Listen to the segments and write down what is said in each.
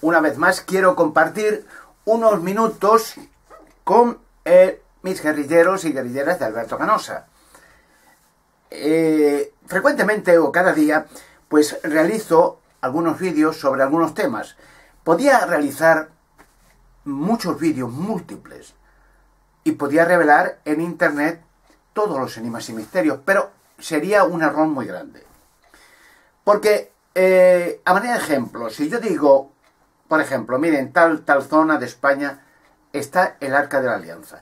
una vez más quiero compartir unos minutos con eh, mis guerrilleros y guerrilleras de Alberto Canosa. Eh, frecuentemente o cada día, pues realizo algunos vídeos sobre algunos temas. Podía realizar muchos vídeos múltiples y podía revelar en internet todos los enigmas y misterios, pero sería un error muy grande. Porque, eh, a manera de ejemplo, si yo digo, por ejemplo, miren, tal, tal zona de España está el Arca de la Alianza,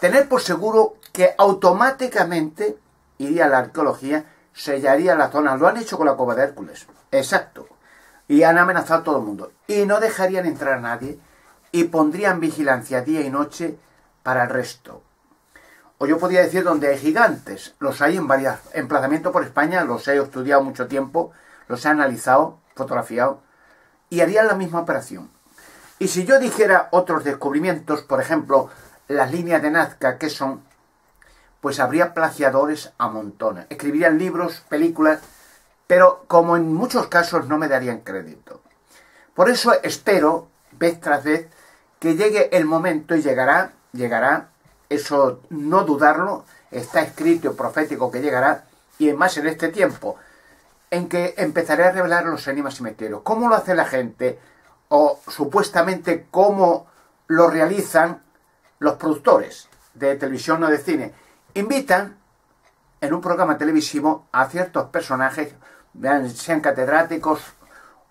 tener por seguro que automáticamente iría la arqueología, sellaría la zona. Lo han hecho con la cova de Hércules. Exacto. Y han amenazado a todo el mundo. Y no dejarían entrar a nadie y pondrían vigilancia día y noche para el resto. O yo podría decir donde hay gigantes. Los hay en varios emplazamientos por España, los he estudiado mucho tiempo, los he analizado, fotografiado, y harían la misma operación. Y si yo dijera otros descubrimientos, por ejemplo, las líneas de Nazca, que son, pues habría plagiadores a montones. Escribirían libros, películas, pero como en muchos casos no me darían crédito. Por eso espero, vez tras vez, que llegue el momento y llegará, llegará, eso no dudarlo, está escrito y profético que llegará, y más en este tiempo, en que empezaré a revelar los enigmas y misterios. ¿Cómo lo hace la gente? O supuestamente cómo lo realizan los productores de televisión o de cine. Invitan en un programa televisivo a ciertos personajes, sean catedráticos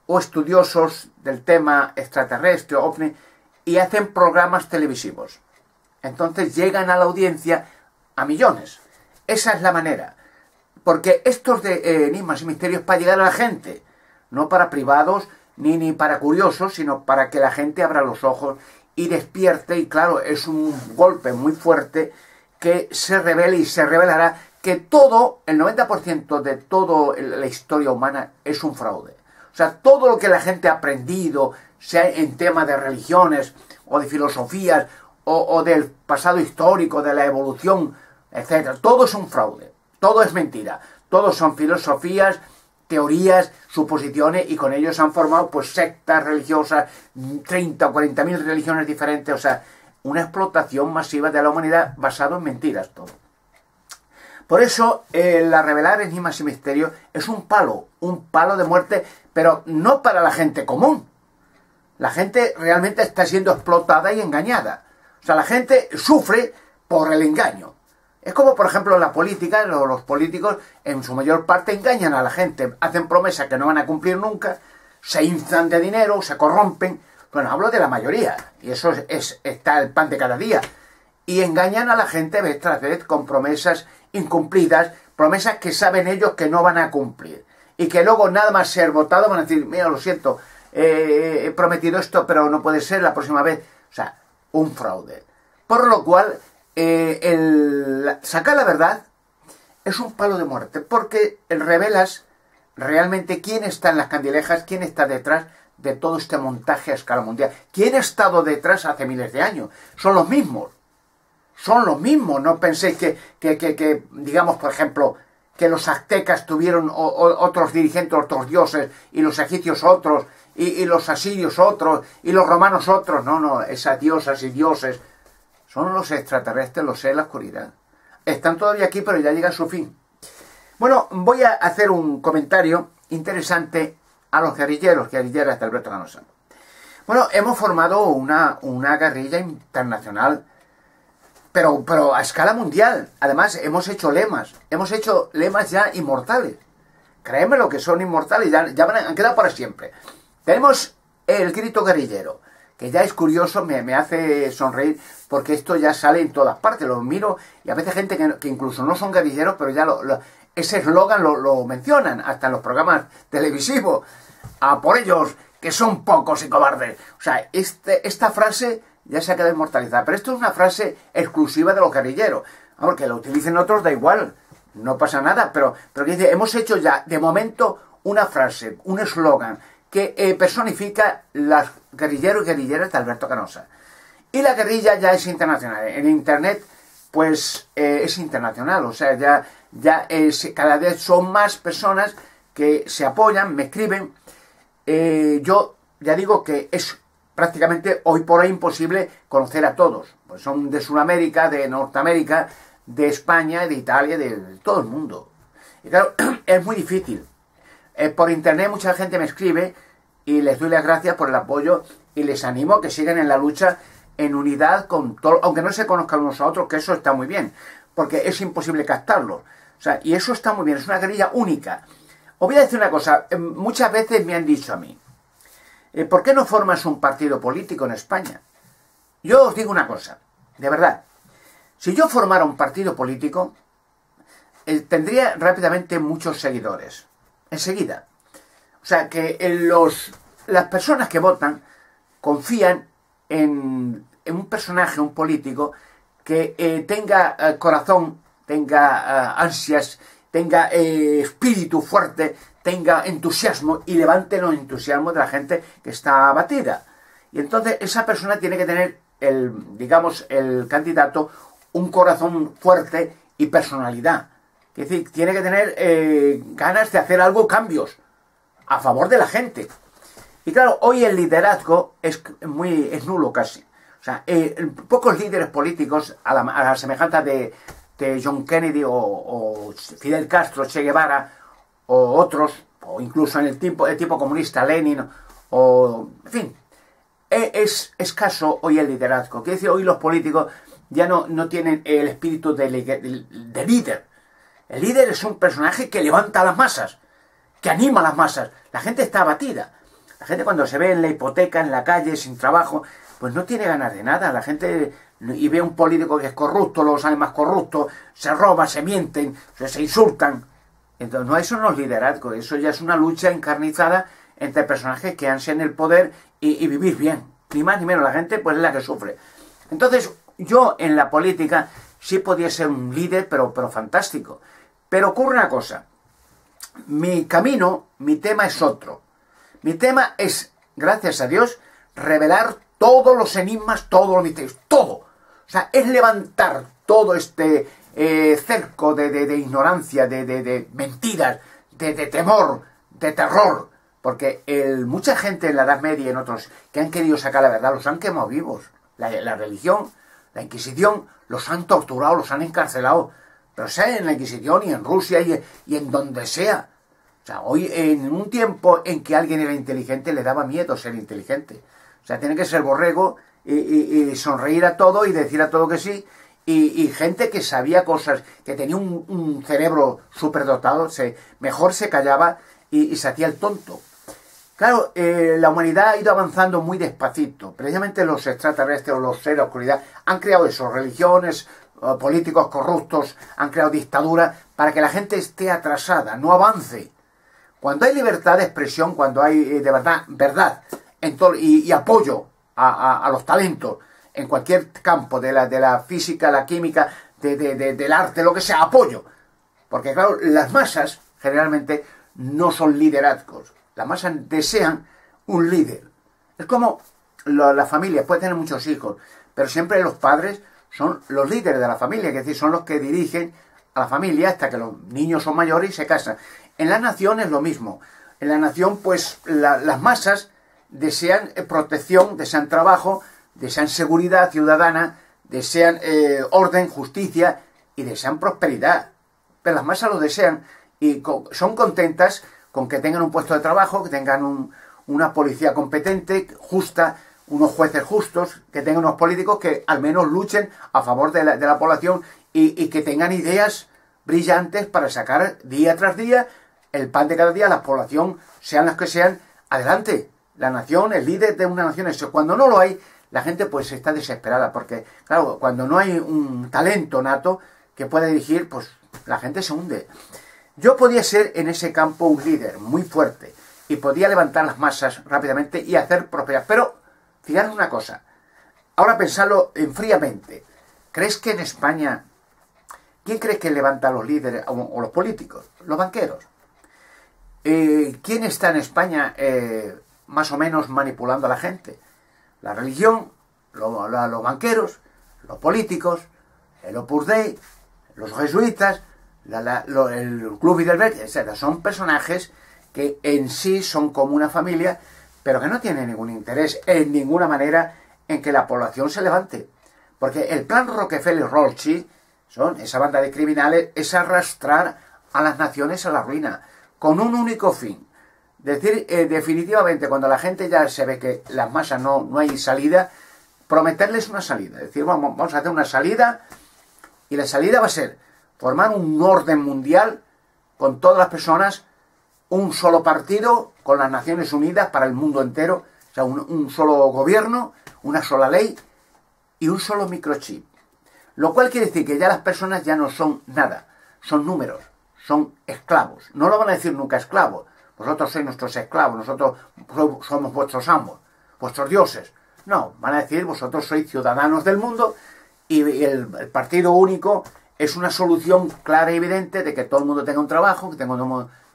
o estudiosos del tema extraterrestre, ovni, y hacen programas televisivos. Entonces llegan a la audiencia a millones. Esa es la manera. Porque estos de eh, enigmas y misterios para llegar a la gente, no para privados ni, ni para curiosos, sino para que la gente abra los ojos y despierte. Y claro, es un golpe muy fuerte que se revele y se revelará que todo, el 90% de toda la historia humana es un fraude. O sea, todo lo que la gente ha aprendido, sea en tema de religiones o de filosofías o, del pasado histórico, de la evolución, etc. Todo es un fraude, todo es mentira, todo son filosofías, teorías, suposiciones y con ellos han formado pues sectas religiosas, 30 o 40 mil religiones diferentes, o sea, una explotación masiva de la humanidad basado en mentiras todo. Por eso la revelar enigmas y misterios es un palo, un palo de muerte, pero no para la gente común, la gente realmente está siendo explotada y engañada. O sea, la gente sufre por el engaño. Es como, por ejemplo, la política, los políticos en su mayor parte engañan a la gente, hacen promesas que no van a cumplir nunca, se inflan de dinero, se corrompen. Bueno, hablo de la mayoría, y eso es, está el pan de cada día. Y engañan a la gente vez tras vez con promesas incumplidas, promesas que saben ellos que no van a cumplir. Y que luego nada más ser votado van a decir, mira, lo siento, he prometido esto, pero no puede ser la próxima vez. O sea, un fraude. Por lo cual, eh, el sacar la verdad es un palo de muerte, porque revelas realmente quién está en las candilejas, quién está detrás de todo este montaje a escala mundial. ¿Quién ha estado detrás hace miles de años? Son los mismos. Son los mismos. No penséis que, que, que digamos, por ejemplo, que los aztecas tuvieron otros dirigentes, otros dioses, y los egipcios otros, y, los asirios otros, y los romanos otros. No, no, esas diosas y dioses son los extraterrestres, los sé en la oscuridad. Están todavía aquí, pero ya llega a su fin. Bueno, voy a hacer un comentario interesante a los guerrilleros, guerrilleras de Alberto Ganosa. Bueno, hemos formado una, una guerrilla internacional pero, pero a escala mundial. Además, hemos hecho lemas, hemos hecho lemas ya inmortales. Créeme lo que son inmortales, ya, ya han quedado para siempre. Tenemos el grito guerrillero, que ya es curioso, me, hace sonreír, porque esto ya sale en todas partes, lo miro, y a veces gente que, incluso no son guerrilleros, pero ya ese eslogan lo, lo, mencionan, hasta en los programas televisivos, a por ellos, que son pocos y cobardes. O sea, este, esta frase ya se ha quedado inmortalizada. Pero esto es una frase exclusiva de los guerrilleros. Aunque que lo utilicen otros da igual, no pasa nada, pero, pero dice, hemos hecho ya de momento una frase, un eslogan que eh, personifica las guerrilleros y guerrilleras de Alberto Canosa. Y la guerrilla ya es internacional. En Internet, pues eh, es internacional. O sea, ya, ya es, cada vez son más personas que se apoyan, me escriben. Eh, yo ya digo que es prácticamente hoy por hoy imposible conocer a todos. Pues son de Sudamérica, de Norteamérica, de España, de Italia, de, todo el mundo. Y claro, es muy difícil. Eh, por internet mucha gente me escribe y les doy las gracias por el apoyo y les animo a que sigan en la lucha en unidad con todo, aunque no se conozcan unos a otros, que eso está muy bien, porque es imposible captarlo. O sea, y eso está muy bien, es una guerrilla única. Os voy a decir una cosa, eh, muchas veces me han dicho a mí, eh, ¿por qué no formas un partido político en España? Yo os digo una cosa, de verdad. Si yo formara un partido político, eh, tendría rápidamente muchos seguidores. Enseguida. O sea, que los, las personas que votan confían en, un personaje, un político, que eh, tenga corazón, tenga ansias, tenga espíritu fuerte, tenga entusiasmo y levante los entusiasmos de la gente que está abatida. Y entonces esa persona tiene que tener, el, digamos, el candidato, un corazón fuerte y personalidad. Es decir, tiene que tener eh, ganas de hacer algo, cambios, a favor de la gente. Y claro, hoy el liderazgo es muy es nulo casi. O sea, eh, pocos líderes políticos, a la, semejanza de, John Kennedy o, Fidel Castro, Che Guevara, o otros, o incluso en el tipo, el tipo comunista Lenin, o en fin, e, es escaso hoy el liderazgo. Quiere decir, hoy los políticos ya no, no tienen el espíritu de, de, líder. El líder es un personaje que levanta a las masas, que anima a las masas. La gente está abatida. La gente cuando se ve en la hipoteca, en la calle, sin trabajo, pues no tiene ganas de nada. La gente y ve un político que es corrupto, los sale más corruptos, se roba, se mienten, se insultan. Entonces, no, eso no es liderazgo, eso ya es una lucha encarnizada entre personajes que ansian el poder y, vivir bien. Ni más ni menos, la gente pues es la que sufre. Entonces, yo en la política sí podía ser un líder, pero, pero fantástico. Pero ocurre una cosa, mi camino, mi tema es otro. Mi tema es, gracias a Dios, revelar todos los enigmas, todos los misterios, todo. O sea, es levantar todo este eh, cerco de, de, ignorancia, de, de mentiras, de, temor, de terror. Porque mucha gente en la Edad Media y en otros que han querido sacar la verdad los han quemado vivos. La, religión, la Inquisición, los han torturado, los han encarcelado. Pero sea en la Inquisición y en Rusia y, y en donde sea. O sea, hoy en un tiempo en que alguien era inteligente le daba miedo ser inteligente. O sea, tiene que ser borrego y, sonreír a todo y decir a todo que sí y, gente que sabía cosas, que tenía un, cerebro superdotado, se, mejor se callaba y, se hacía el tonto. Claro, eh, la humanidad ha ido avanzando muy despacito. Precisamente los extraterrestres o los seres de oscuridad han creado eso, religiones, políticos corruptos, han creado dictaduras para que la gente esté atrasada, no avance. Cuando hay libertad de expresión, cuando hay eh, de verdad verdad y, apoyo a los talentos, en cualquier campo de la, de la física, la química, de, del arte, lo que sea, apoyo. Porque claro, las masas generalmente no son liderazgos. Las masas desean un líder. Es como la, familia, puede tener muchos hijos, pero siempre los padres son los líderes de la familia, es decir, son los que dirigen a la familia hasta que los niños son mayores y se casan. En la nación es lo mismo. En la nación, pues las masas desean eh, protección, desean trabajo, desean seguridad ciudadana, desean eh, orden, justicia y desean prosperidad. Pero las masas lo desean y son contentas con que tengan un puesto de trabajo, que tengan una policía competente, justa, unos jueces justos, que tengan unos políticos que al menos luchen a favor de la, población y, y, que tengan ideas brillantes para sacar día tras día el pan de cada día, la población, sean las que sean, adelante. La nación, el líder de una nación, eso. Cuando no lo hay, la gente pues está desesperada porque, claro, cuando no hay un talento nato que pueda dirigir, pues la gente se hunde. Yo podía ser en ese campo un líder muy fuerte y podía levantar las masas rápidamente y hacer prosperar. Pero, fijaros una cosa, ahora pensarlo en fríamente. ¿Crees que en España, quién cree que levanta a los líderes o, los políticos? Los banqueros. Eh, ¿Quién está en España eh, más o menos manipulando a la gente? la religión, los banqueros, los políticos, el Opus Dei, los jesuitas, el Club Bilderberg, etc. Son personajes que en sí son como una familia, pero que no tiene ningún interés en ninguna manera en que la población se levante. Porque el plan Rockefeller-Rothschild, son esa banda de criminales, es arrastrar a las naciones a la ruina, con un único fin. Decir, eh, definitivamente, cuando la gente ya se ve que las masas no, no hay salida, prometerles una salida. Decir, vamos, vamos a hacer una salida y la salida va a ser formar un orden mundial con todas las personas, un solo partido con las Naciones Unidas para el mundo entero, o sea, un, solo gobierno, una sola ley y un solo microchip. Lo cual quiere decir que ya las personas ya no son nada, son números, son esclavos. No lo van a decir nunca esclavos. Vosotros sois nuestros esclavos, nosotros somos vuestros amos, vuestros dioses. No, van a decir vosotros sois ciudadanos del mundo y el, partido único es una solución clara y evidente de que todo el mundo tenga un trabajo, que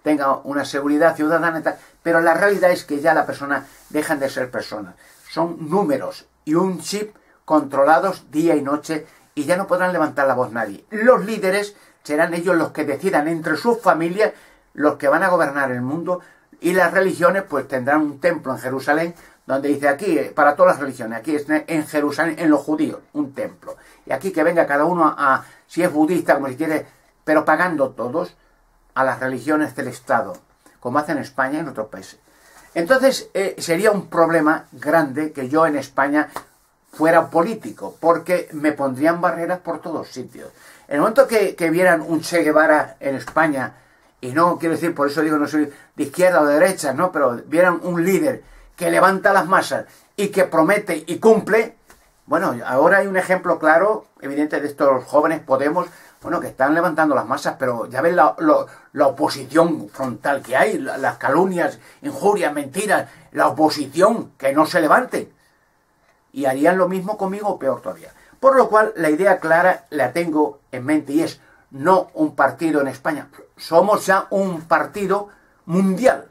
tenga, una seguridad ciudadana, pero la realidad es que ya la persona dejan de ser personas. Son números y un chip controlados día y noche y ya no podrán levantar la voz nadie. Los líderes serán ellos los que decidan entre sus familias los que van a gobernar el mundo y las religiones pues tendrán un templo en Jerusalén donde dice aquí, eh, para todas las religiones, aquí en Jerusalén, en los judíos, un templo. Y aquí que venga cada uno a, si es budista, como si quiere, pero pagando todos a las religiones del Estado, como hace en España y en otros países. Entonces eh, sería un problema grande que yo en España fuera político, porque me pondrían barreras por todos sitios. En el momento que, vieran un Che Guevara en España, y no quiero decir, por eso digo no soy de izquierda o de derecha, no, pero vieran un líder que levanta las masas y que promete y cumple, bueno, ahora hay un ejemplo claro, evidente, de estos jóvenes Podemos, bueno, que están levantando las masas, pero ya ven la, oposición frontal que hay, las calumnias, injurias, mentiras, la oposición, que no se levante. Y harían lo mismo conmigo o peor todavía. Por lo cual, la idea clara la tengo en mente y es no un partido en España, somos ya un partido mundial.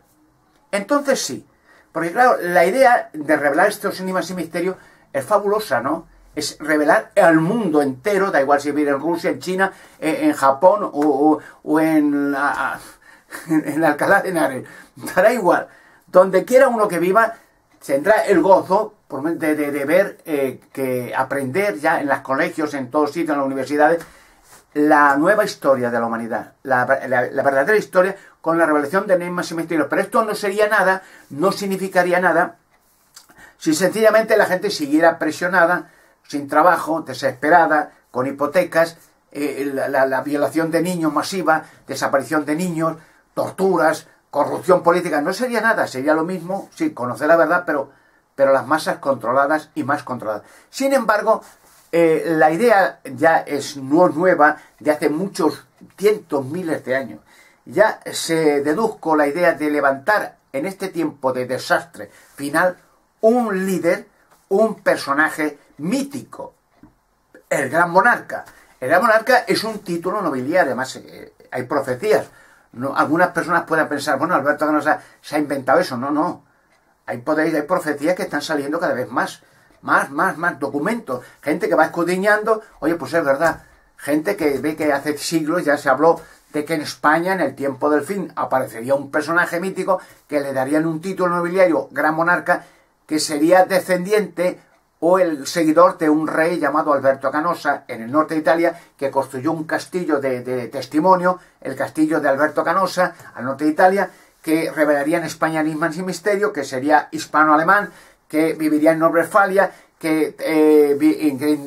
Entonces sí, porque claro, la idea de revelar estos enigmas y misterios es fabulosa, ¿no? Es revelar al mundo entero, da igual si vive en Rusia, en China, en, Japón o, en, en Alcalá de Henares. Da igual. Donde quiera uno que viva, tendrá el gozo de, de, ver eh, que aprender ya en los colegios, en todos sitios, en las universidades, la nueva historia de la humanidad, la, verdadera historia con la revelación de enigmas y misterios. Pero esto no sería nada, no significaría nada, si sencillamente la gente siguiera presionada, sin trabajo, desesperada, con hipotecas, eh, la, violación de niños masiva, desaparición de niños, torturas, corrupción política. No sería nada, sería lo mismo, sí, conocer la verdad, pero, pero las masas controladas y más controladas. Sin embargo, eh, la idea ya es no nueva, de hace muchos cientos, miles de años. Ya se deduzco la idea de levantar en este tiempo de desastre final un líder, un personaje mítico, el gran monarca. El gran monarca es un título nobiliario, además eh, hay profecías. Algunas personas pueden pensar, bueno, Alberto Ganosa se ha inventado eso. No, no. Hay, podéis, hay profecías que están saliendo cada vez más más, más, más documentos, gente que va escudriñando, oye, pues es verdad, gente que ve que hace siglos ya se habló de que en España, en el tiempo del fin, aparecería un personaje mítico que le darían un título nobiliario, gran monarca, que sería descendiente o el seguidor de un rey llamado Alberto Canosa en el norte de Italia, que construyó un castillo de testimonio, el castillo de Alberto Canosa, al norte de Italia, que revelaría en España enigmas y misterio, que sería hispano-alemán, que viviría en Nordrefalia, que eh,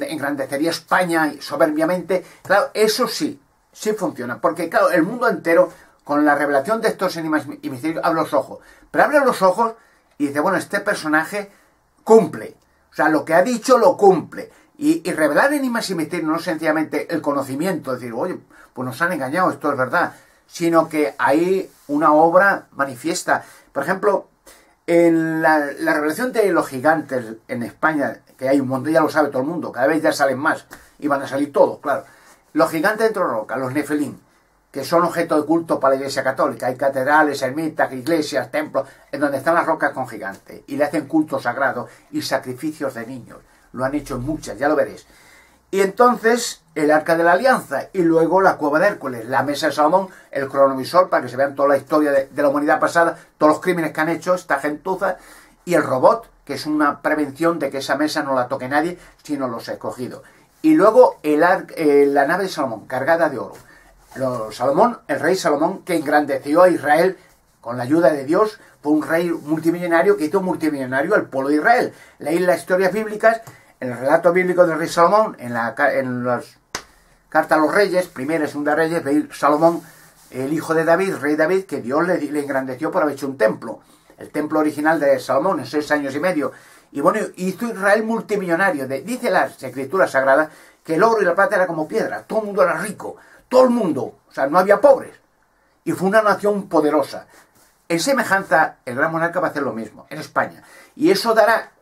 engrandecería España soberbiamente. Claro, eso sí, sí funciona, porque claro, el mundo entero, con la revelación de estos enigmas y misterios, abre los ojos. Pero abre los ojos y dice, bueno, este personaje cumple. O sea, lo que ha dicho lo cumple. Y, y revelar enigmas y misterios no es sencillamente el conocimiento, decir, oye, pues nos han engañado, esto es verdad, sino que hay una obra manifiesta. Por ejemplo, en la, revelación de los gigantes en España, que hay un montón, ya lo sabe todo el mundo, cada vez ya salen más y van a salir todos, claro. Los gigantes dentro de roca, los nefelín, que son objeto de culto para la Iglesia Católica. Hay catedrales, ermitas, iglesias, templos, en donde están las rocas con gigantes y le hacen culto sagrado y sacrificios de niños. Lo han hecho muchas, ya lo veréis. Y entonces el arca de la alianza y luego la cueva de Hércules, la mesa de Salomón, el cronovisor para que se vean toda la historia de, la humanidad pasada, todos los crímenes que han hecho esta gentuza y el robot, que es una prevención de que esa mesa no la toque nadie, sino los escogidos. Y luego el eh, la nave de Salomón, cargada de oro. Salomón, el rey Salomón, que engrandeció a Israel con la ayuda de Dios, fue un rey multimillonario que hizo multimillonario al pueblo de Israel. Leí las historias bíblicas, el relato bíblico del rey Salomón, en, la, en las cartas a los reyes, primera y segunda reyes, Salomón, el hijo de David, rey David, que Dios le, le engrandeció por haber hecho un templo. El templo original de Salomón en seis años y medio. Y bueno, hizo Israel multimillonario. dice las escrituras sagradas que el oro y la plata era como piedra. Todo el mundo era rico. Todo el mundo. O sea, no había pobres. Y fue una nación poderosa. En semejanza, el gran monarca va a hacer lo mismo en España. Y eso dará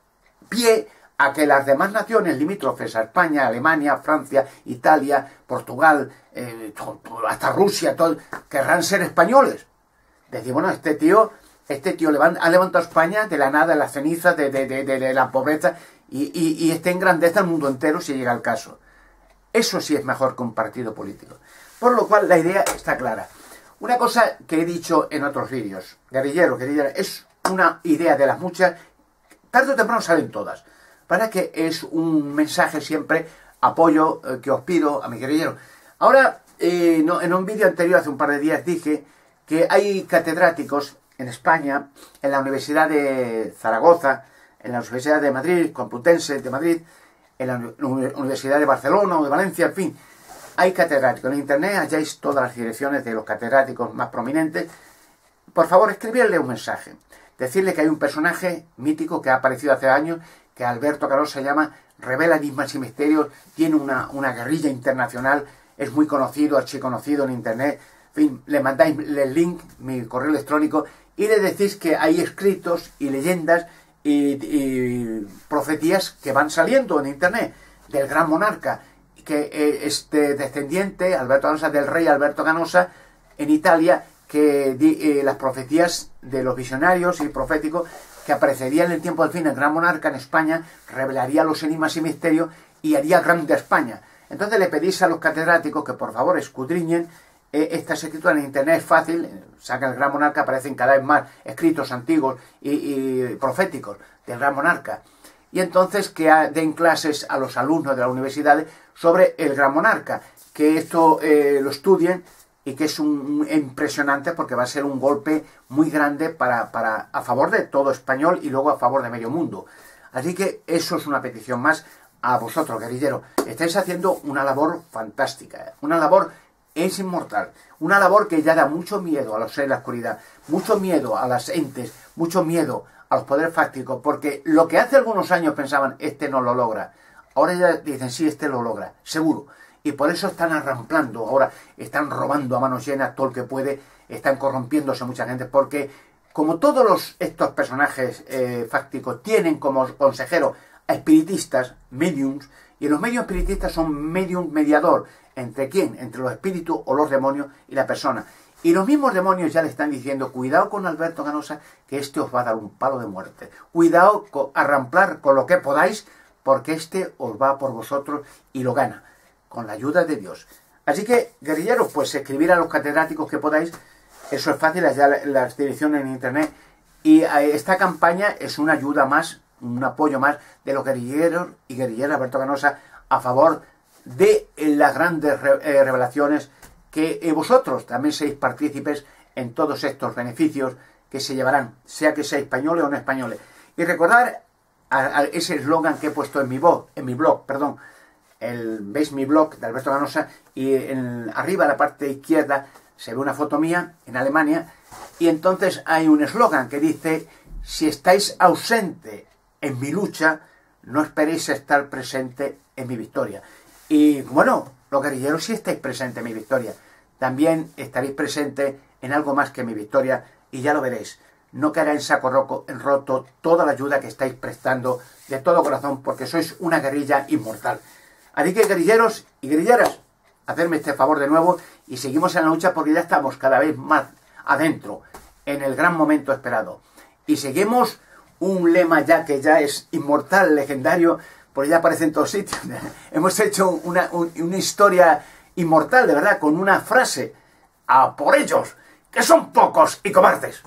pie a que las demás naciones limítrofes a España, Alemania, Francia, Italia, Portugal, eh, hasta Rusia, todo, querrán ser españoles. Decir, bueno, este tío, este tío ha levantado a España de la nada, de las cenizas, de, la pobreza, y, y, y este engrandece al mundo entero si llega el caso. Eso sí es mejor que un partido político. Por lo cual la idea está clara. Una cosa que he dicho en otros vídeos, guerrillero, guerrillera, es una idea de las muchas, tarde o temprano salen todas, para que es un mensaje siempre, apoyo eh, que os pido a mi guerrillero. Ahora, eh, en un vídeo anterior, hace un par de días, dije que hay catedráticos en España, en la Universidad de Zaragoza, en la Universidad de Madrid, Complutense de Madrid, en la Universidad de Barcelona o de Valencia, en fin, hay catedráticos. En internet halláis todas las direcciones de los catedráticos más prominentes. Por favor, escribirle un mensaje. Decirle que hay un personaje mítico que ha aparecido hace años, que Alberto Carlos se llama, revela enigmas y misterios, tiene una, una guerrilla internacional, es muy conocido, archiconocido en internet. Fin, le mandáis el link, mi correo electrónico, y le decís que hay escritos y leyendas y, profecías que van saliendo en internet del gran monarca que eh, este descendiente, Alberto Canosa, del rey Alberto Canosa, en Italia, que eh, las profecías de los visionarios y proféticos que aparecería en el tiempo del fin el gran monarca en España, revelaría los enigmas y misterios y haría grande a España. Entonces le pedís a los catedráticos que por favor escudriñen eh, estas escrituras en internet, es fácil, saca el gran monarca, aparecen cada vez más escritos antiguos y, proféticos del gran monarca y entonces que den clases a los alumnos de las universidades sobre el gran monarca, que esto eh, lo estudien y que es un, impresionante porque va a ser un golpe muy grande para, para, a favor de todo español y luego a favor de medio mundo. Así que eso es una petición más a vosotros, guerrilleros. Estáis haciendo una labor fantástica, una labor es inmortal, una labor que ya da mucho miedo a los seres de la oscuridad, mucho miedo a las entes, mucho miedo a los poderes fácticos, porque lo que hace algunos años pensaban, este no lo logra, ahora ya dicen, sí, este lo logra, seguro. Y por eso están arramplando, ahora están robando a manos llenas todo el que puede, están corrompiéndose mucha gente, porque como todos los, estos personajes eh, fácticos tienen como consejero a espiritistas, mediums, y los medios espiritistas son medium mediador, ¿entre quién? Entre los espíritus o los demonios y la persona. Y los mismos demonios ya le están diciendo, cuidado con Alberto Ganosa, que este os va a dar un palo de muerte. Cuidado con arramplar con lo que podáis, porque este os va por vosotros y lo gana, con la ayuda de Dios. Así que, guerrilleros, pues escribir a los catedráticos que podáis, eso es fácil, allá las direcciones en internet. Y eh, esta campaña es una ayuda más, un apoyo más de los guerrilleros y guerrilleras Alberto Ganosa a favor de las grandes eh, revelaciones que eh, vosotros también seáis partícipes en todos estos beneficios que se llevarán, sea que seáis españoles o no españoles. Y recordar ese eslogan que he puesto en mi blog, en mi blog, perdón, el, veis mi blog de Alberto Ganosa y en, arriba a la parte izquierda se ve una foto mía en Alemania y entonces hay un eslogan que dice si estáis ausente en mi lucha no esperéis estar presente en mi victoria y bueno los guerrilleros sí estáis presentes en mi victoria. También estaréis presentes en algo más que mi victoria y ya lo veréis. No caerá en saco en roto toda la ayuda que estáis prestando de todo corazón porque sois una guerrilla inmortal. Así que guerrilleros y guerrilleras, hacerme este favor de nuevo y seguimos en la lucha porque ya estamos cada vez más adentro en el gran momento esperado. Y seguimos un lema ya que ya es inmortal, legendario, por ya aparece en todos sitios. Hemos hecho una, historia inmortal, de verdad, con una frase, a por ellos, que son pocos y cobardes.